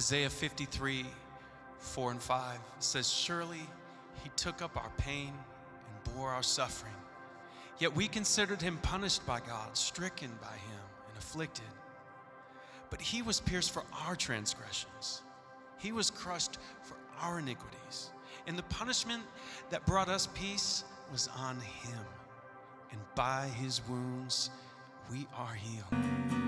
Isaiah 53, 4 and 5 says, Surely he took up our pain and bore our suffering. Yet we considered him punished by God, stricken by him, and afflicted. But he was pierced for our transgressions, he was crushed for our iniquities. And the punishment that brought us peace was on him. And by his wounds we are healed.